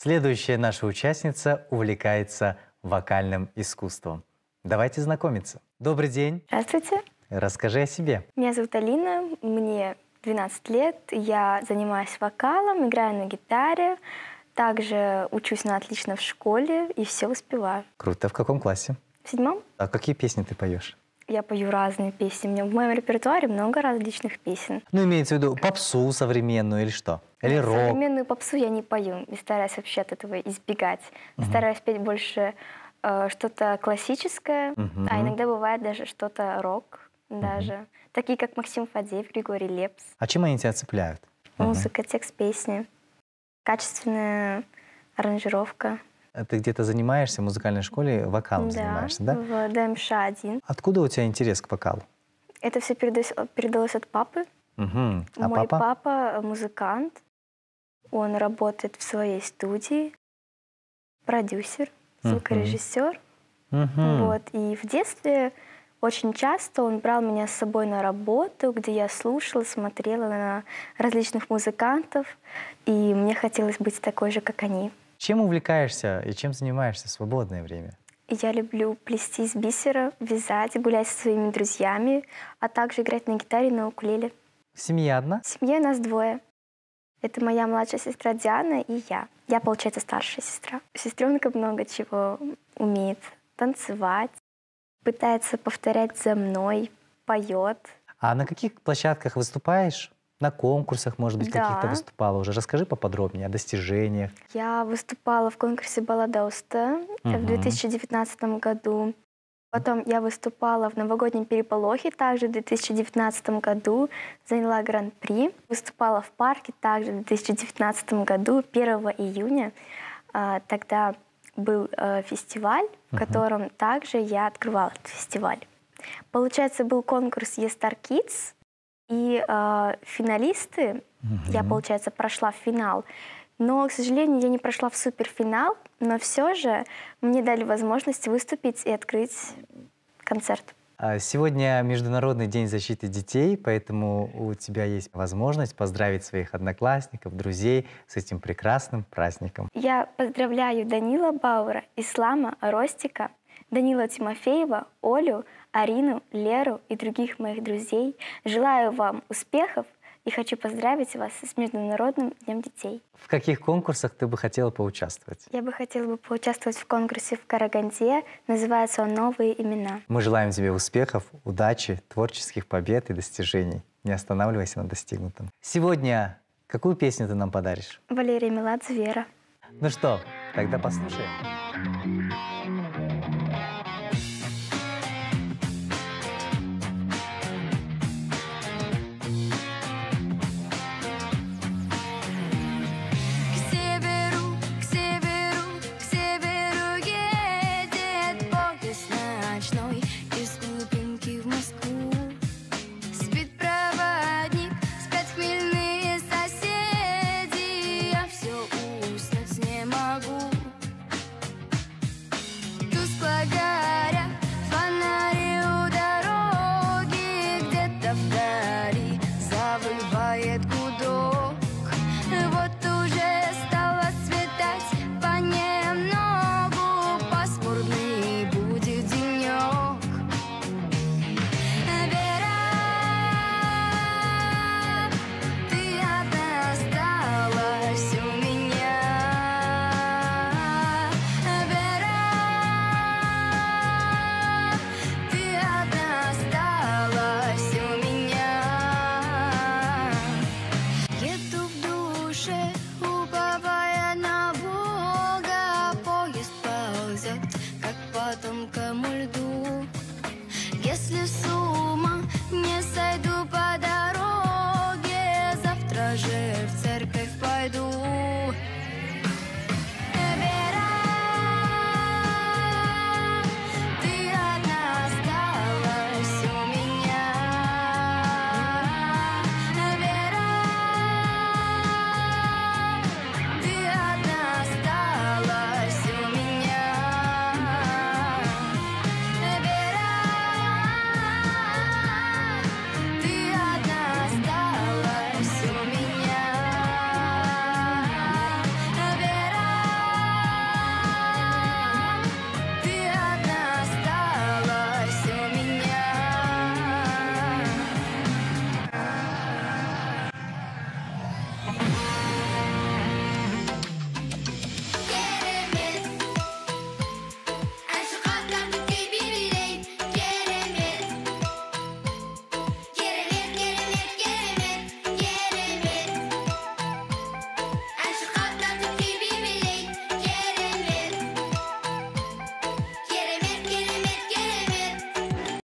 Следующая наша участница увлекается вокальным искусством. Давайте знакомиться. Добрый день. Здравствуйте. Расскажи о себе. Меня зовут Алина, мне 12 лет. Я занимаюсь вокалом, играю на гитаре. Также учусь на отлично в школе и все успеваю. Круто. В каком классе? В седьмом А какие песни ты поешь? я пою разные песни. У меня в моем репертуаре много различных песен. Ну, имеется в виду попсу современную или что? Или рок? Современную попсу я не пою и стараюсь вообще от этого избегать. Стараюсь петь больше э, что-то классическое, Мгм. а иногда бывает даже что-то рок даже. Такие как Максим Фадеев, Григорий Лепс. А чем они тебя цепляют? Музыка, текст песни, качественная аранжировка. А Ты где-то занимаешься в музыкальной школе, вокалом занимаешься, да? в ДМШ-1. Откуда у тебя интерес к вокалу? Это все передалось, передалось от папы. Мгм. А Мой папа? папа музыкант. Он работает в своей студии, продюсер, звукорежиссер. Мгм. Вот. И в детстве очень часто он брал меня с собой на работу, где я слушала, смотрела на различных музыкантов, и мне хотелось быть такой же, как они. Чем увлекаешься и чем занимаешься в свободное время? Я люблю плести из бисера, вязать, гулять со своими друзьями, а также играть на гитаре и на укулеле. Семья одна? В семье нас двое. Это моя младшая сестра Диана и я. Я, получается, старшая сестра. Сестренка много чего умеет. Танцевать, пытается повторять за мной, поет. А на каких площадках выступаешь? На конкурсах, может быть, каких-то Да. выступала уже? Расскажи поподробнее о достижениях. Я выступала в конкурсе «Баладоста» в Мгм. 2019 году. Потом я выступала в новогоднем переполохе также в 2019 году, заняла гран-при. Выступала в парке также в 2019 году, 1 июня. А, Тогда был э, фестиваль, в котором также я открывала этот фестиваль. Получается, был конкурс «Е-Star Kids», и э, финалисты, я, получается, прошла в финал, но, к сожалению, я не прошла в суперфинал, но все же мне дали возможность выступить и открыть концерт. А Сегодня Международный день защиты детей, поэтому у тебя есть возможность поздравить своих одноклассников, друзей с этим прекрасным праздником. Я поздравляю Данила Баура, Ислама, Ростика, Данила Тимофеева, Олю, Арину, Леру и других моих друзей. Желаю вам успехов и хочу поздравить вас с Международным днем детей. В каких конкурсах ты бы хотела поучаствовать? Я бы хотела бы поучаствовать в конкурсе в Караганде. Называется он «Новые имена». Мы желаем тебе успехов, удачи, творческих побед и достижений. Не останавливайся на достигнутом. Сегодня какую песню ты нам подаришь? Валерия Меладзе, Вера. Ну что, тогда послушаем. diet 不睡